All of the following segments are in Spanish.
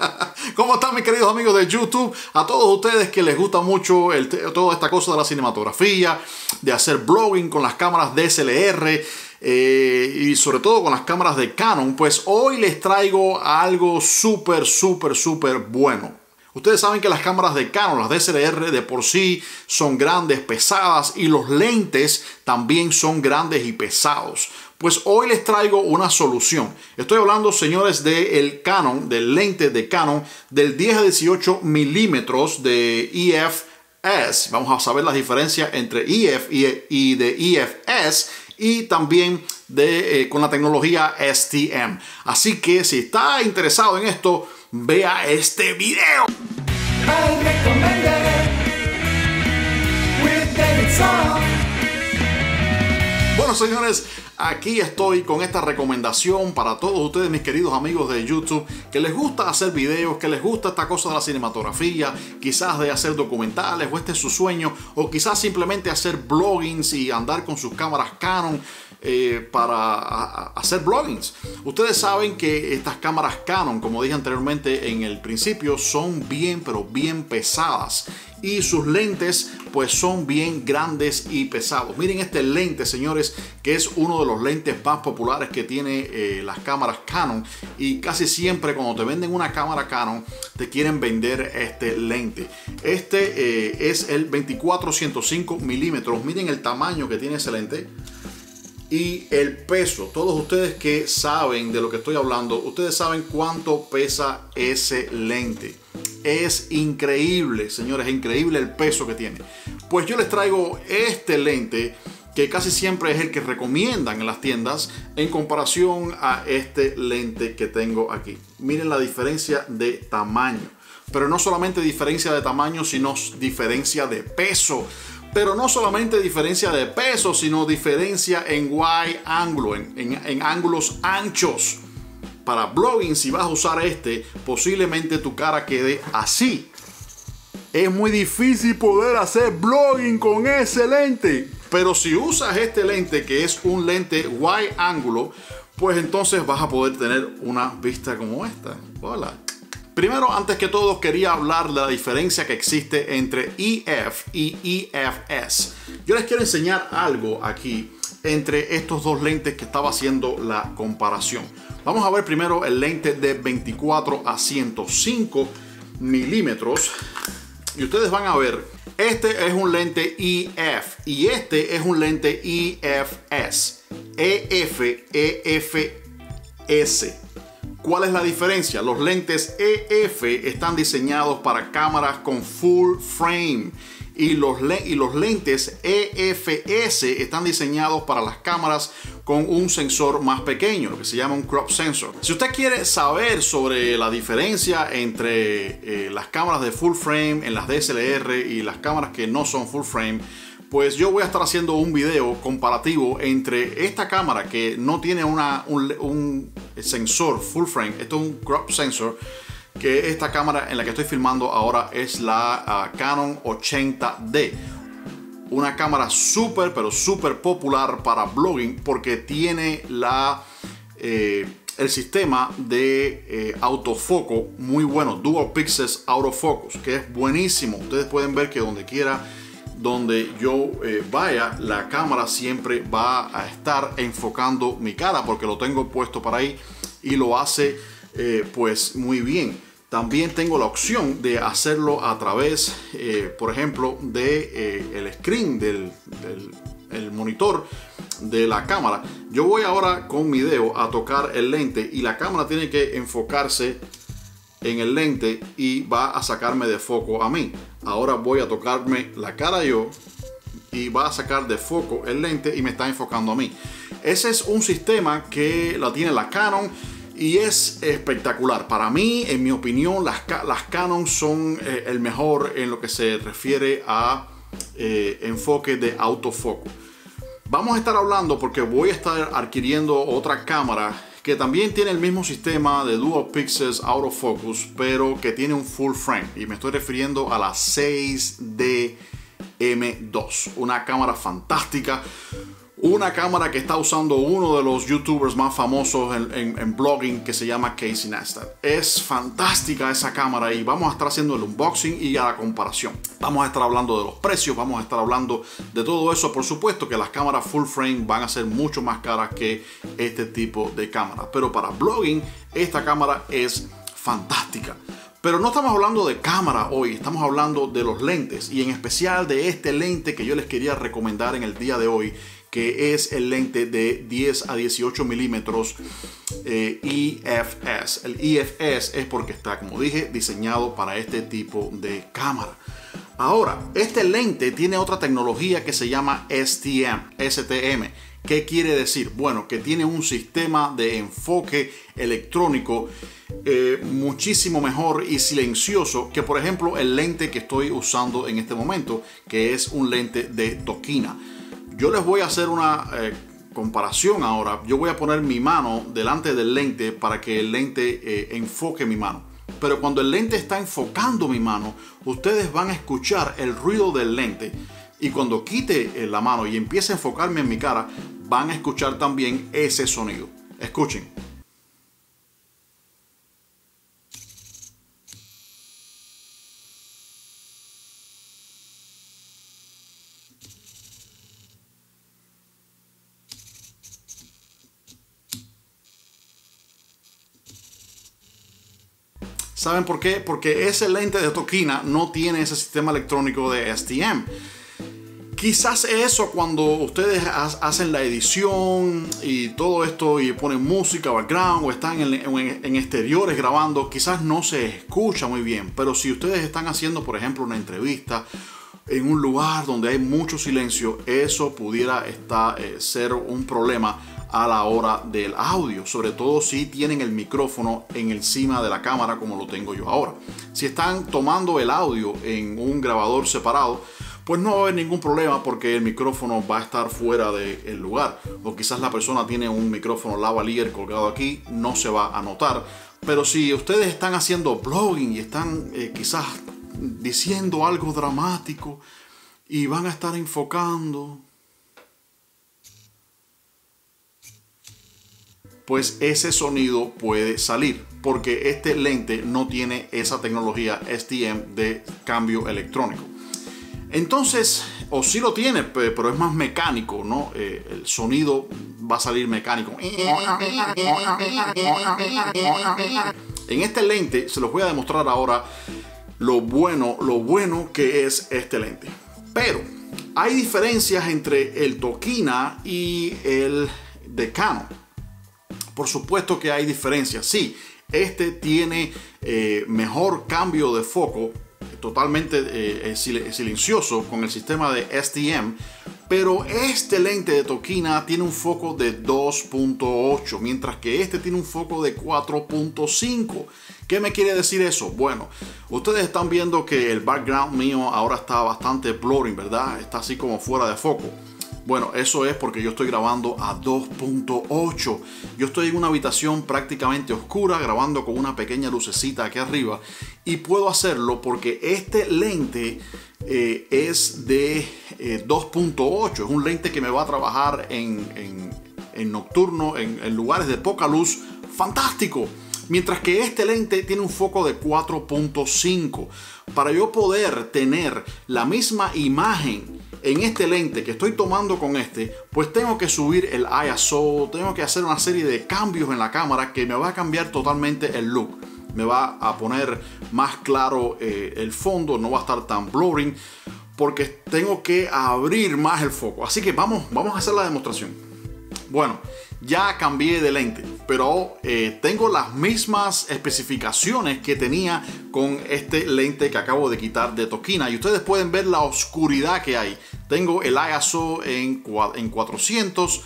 ¿Cómo están mis queridos amigos de YouTube? A todos ustedes que les gusta mucho el, toda esta cosa de la cinematografía, de hacer blogging con las cámaras DSLR eh, y sobre todo con las cámaras de Canon, pues hoy les traigo algo súper, súper, súper bueno. Ustedes saben que las cámaras de Canon, las DSLR de por sí son grandes, pesadas y los lentes también son grandes y pesados. Pues hoy les traigo una solución. Estoy hablando, señores, del Canon, del lente de Canon del 10 a 18 milímetros de EFS. Vamos a saber la diferencia entre EF y de EFS y también de, eh, con la tecnología STM. Así que si está interesado en esto, vea este video. Bueno, señores, aquí estoy con esta recomendación para todos ustedes, mis queridos amigos de YouTube, que les gusta hacer videos, que les gusta esta cosa de la cinematografía, quizás de hacer documentales, o este es su sueño, o quizás simplemente hacer bloggings y andar con sus cámaras Canon eh, para hacer bloggings. Ustedes saben que estas cámaras Canon, como dije anteriormente en el principio, son bien, pero bien pesadas y sus lentes pues son bien grandes y pesados. Miren este lente, señores, que es uno de los lentes más populares que tiene eh, las cámaras Canon y casi siempre cuando te venden una cámara Canon te quieren vender este lente. Este eh, es el 2405 milímetros. Miren el tamaño que tiene ese lente y el peso. Todos ustedes que saben de lo que estoy hablando, ustedes saben cuánto pesa ese lente. Es increíble, señores, es increíble el peso que tiene. Pues yo les traigo este lente que casi siempre es el que recomiendan en las tiendas en comparación a este lente que tengo aquí. Miren la diferencia de tamaño. Pero no solamente diferencia de tamaño, sino diferencia de peso. Pero no solamente diferencia de peso, sino diferencia en wide ángulo, en, ángulos anchos. Para blogging, si vas a usar este, posiblemente tu cara quede así. Es muy difícil poder hacer blogging con ese lente. Pero si usas este lente, que es un lente wide ángulo, pues entonces vas a poder tener una vista como esta. Hola. Primero, antes que todo, quería hablar de la diferencia que existe entre EF y EFS. Yo les quiero enseñar algo aquí entre estos dos lentes que estaba haciendo la comparación. Vamos a ver primero el lente de 24 a 105 milímetros. Y ustedes van a ver, este es un lente EF y este es un lente EFS. EF, EFS. ¿Cuál es la diferencia? Los lentes EF están diseñados para cámaras con full frame y los, y los lentes EFS están diseñados para las cámaras con un sensor más pequeño, lo que se llama un crop sensor. Si usted quiere saber sobre la diferencia entre eh, las cámaras de full frame en las DSLR y las cámaras que no son full frame, pues yo voy a estar haciendo un video comparativo entre esta cámara que no tiene una, un, sensor full frame, esto es un crop sensor, que esta cámara en la que estoy filmando ahora es la ah, Canon 80D. Una cámara súper, pero súper popular para blogging porque tiene la... Eh, el sistema de eh, autofoco muy bueno, Dual Pixels Autofocus, que es buenísimo. Ustedes pueden ver que donde quiera donde yo eh, vaya, la cámara siempre va a estar enfocando mi cara porque lo tengo puesto para ahí y lo hace pues muy bien. También tengo la opción de hacerlo a través, eh, por ejemplo, de el screen del, del monitor de la cámara. Yo voy ahora con mi dedo a tocar el lente y la cámara tiene que enfocarse en el lente y va a sacarme de foco a mí. Ahora voy a tocarme la cara yo y va a sacar de foco el lente y me está enfocando a mí. Ese es un sistema que la tiene la Canon y es espectacular. Para mí, en mi opinión, las, Canon son eh, el mejor en lo que se refiere a eh, enfoque de autofoco. Vamos a estar hablando porque voy a estar adquiriendo otra cámara que también tiene el mismo sistema de Dual Pixels Autofocus, pero que tiene un full frame. Y me estoy refiriendo a la 6D M2, una cámara fantástica, una cámara que está usando uno de los youtubers más famosos en, blogging que se llama Casey Neistat. Es fantástica esa cámara y vamos a estar haciendo el unboxing y a la comparación. Vamos a estar hablando de los precios, vamos a estar hablando de todo eso. Por supuesto que las cámaras full frame van a ser mucho más caras que este tipo de cámara. Pero para blogging, esta cámara es fantástica. Pero no estamos hablando de cámara hoy, estamos hablando de los lentes y en especial de este lente que yo les quería recomendar en el día de hoy que es el lente de 10 a 18 milímetros eh, IFS. El IFS es porque está, como dije, diseñado para este tipo de cámara. Ahora, este lente tiene otra tecnología que se llama STM, STM. ¿Qué quiere decir? Bueno, que tiene un sistema de enfoque electrónico eh, muchísimo mejor y silencioso que por ejemplo el lente que estoy usando en este momento, que es un lente de Tokina. Yo les voy a hacer una eh, comparación ahora. Yo voy a poner mi mano delante del lente para que el lente eh, enfoque mi mano. Pero cuando el lente está enfocando mi mano, ustedes van a escuchar el ruido del lente. Y cuando quite eh, la mano y empiece a enfocarme en mi cara, van a escuchar también ese sonido. Escuchen. ¿Saben por qué? Porque ese lente de Tokina no tiene ese sistema electrónico de STM. Quizás eso cuando ustedes hacen la edición y todo esto y ponen música, background o están en, exteriores grabando, quizás no se escucha muy bien. Pero si ustedes están haciendo, por ejemplo, una entrevista en un lugar donde hay mucho silencio, eso pudiera estar, eh, ser un problema a la hora del audio, sobre todo si tienen el micrófono en encima de la cámara como lo tengo yo ahora. Si están tomando el audio en un grabador separado, pues no va a haber ningún problema porque el micrófono va a estar fuera del lugar. O quizás la persona tiene un micrófono lavalier colgado aquí, no se va a notar. Pero si ustedes están haciendo blogging y están eh, quizás diciendo algo dramático y van a estar enfocando pues ese sonido puede salir porque este lente no tiene esa tecnología STM de cambio electrónico. Entonces, o sí lo tiene, pero es más mecánico, ¿no? Eh, el sonido va a salir mecánico. En este lente se los voy a demostrar ahora lo bueno, lo bueno que es este lente. Pero hay diferencias entre el Tokina y el Decano. Por supuesto que hay diferencias. Sí, este tiene eh, mejor cambio de foco, totalmente eh, eh, silencioso con el sistema de STM, pero este lente de Tokina tiene un foco de 2.8, mientras que este tiene un foco de 4.5. ¿Qué me quiere decir eso? Bueno, ustedes están viendo que el background mío ahora está bastante blurring, ¿verdad? Está así como fuera de foco. Bueno, eso es porque yo estoy grabando a 2.8. Yo estoy en una habitación prácticamente oscura grabando con una pequeña lucecita aquí arriba y puedo hacerlo porque este lente eh, es de 2.8. Eh, es un lente que me va a trabajar en, nocturno, en lugares de poca luz. Fantástico. Mientras que este lente tiene un foco de 4.5. Para yo poder tener la misma imagen en este lente que estoy tomando con este, pues tengo que subir el ISO, tengo que hacer una serie de cambios en la cámara que me va a cambiar totalmente el look. Me va a poner más claro eh, el fondo, no va a estar tan blurring, porque tengo que abrir más el foco. Así que vamos, vamos a hacer la demostración. Bueno, ya cambié de lente, pero eh, tengo las mismas especificaciones que tenía con este lente que acabo de quitar de Tokina y ustedes pueden ver la oscuridad que hay. Tengo el ISO en, en 400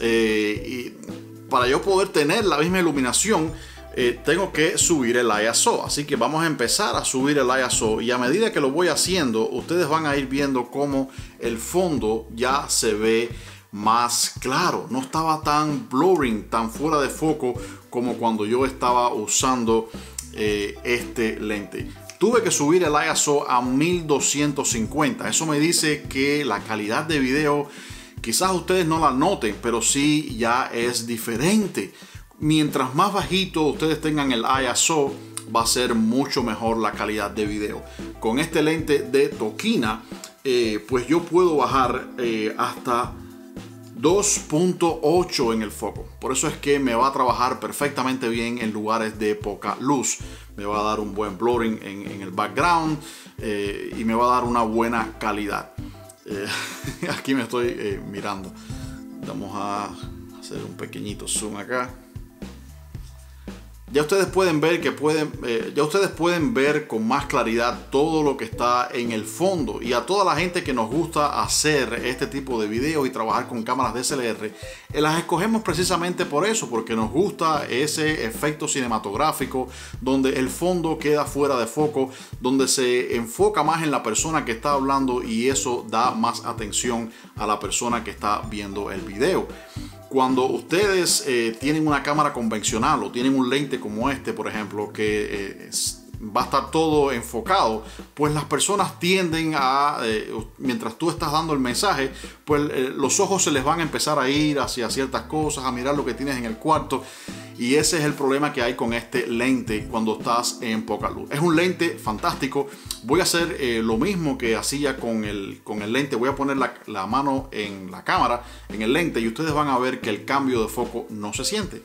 eh, y para yo poder tener la misma iluminación eh, tengo que subir el ISO. Así que vamos a empezar a subir el ISO y a medida que lo voy haciendo ustedes van a ir viendo cómo el fondo ya se ve más claro, no estaba tan blurring, tan fuera de foco como cuando yo estaba usando eh, este lente. Tuve que subir el ISO a 1250. Eso me dice que la calidad de video Quizás ustedes no la noten, pero sí ya es diferente. Mientras más bajito ustedes tengan el ISO, va a ser mucho mejor la calidad de video. Con este lente de Tokina, eh, pues yo puedo bajar eh, hasta 2.8 en el foco. Por eso es que me va a trabajar perfectamente bien en lugares de poca luz. Me va a dar un buen blurring en, el background eh, y me va a dar una buena calidad. aquí me estoy mirando. Vamos a hacer un pequeñito zoom acá ya ustedes pueden ver que pueden, eh, ya ustedes pueden ver con más claridad todo lo que está en el fondo. Y a toda la gente que nos gusta hacer este tipo de videos y trabajar con cámaras DSLR, eh, las escogemos precisamente por eso, porque nos gusta ese efecto cinematográfico donde el fondo queda fuera de foco, donde se enfoca más en la persona que está hablando y eso da más atención a la persona que está viendo el video. Cuando ustedes eh, tienen una cámara convencional o tienen un lente como este, por ejemplo, que eh, va a estar todo enfocado, pues las personas tienden a, eh, mientras tú estás dando el mensaje, pues los ojos se les van a empezar a ir hacia ciertas cosas, a mirar lo que tienes en el cuarto. Y ese es el problema que hay con este lente cuando estás en poca luz. Es un lente fantástico. Voy a hacer eh, lo mismo que hacía con el, con el lente. Voy a poner la, la mano en la cámara, en el lente, y ustedes van a ver que el cambio de foco no se siente.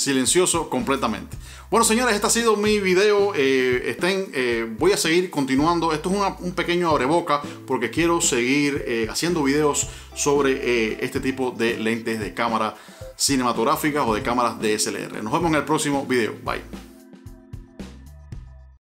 Silencioso completamente. Bueno, señores, este ha sido mi video. Eh, estén, eh, voy a seguir continuando. Esto es un pequeño abreboca porque quiero seguir eh, haciendo videos sobre este tipo de lentes de cámara cinematográficas o de cámaras DSLR. Nos vemos en el próximo video. Bye.